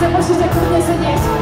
você chce, musicie kurde się.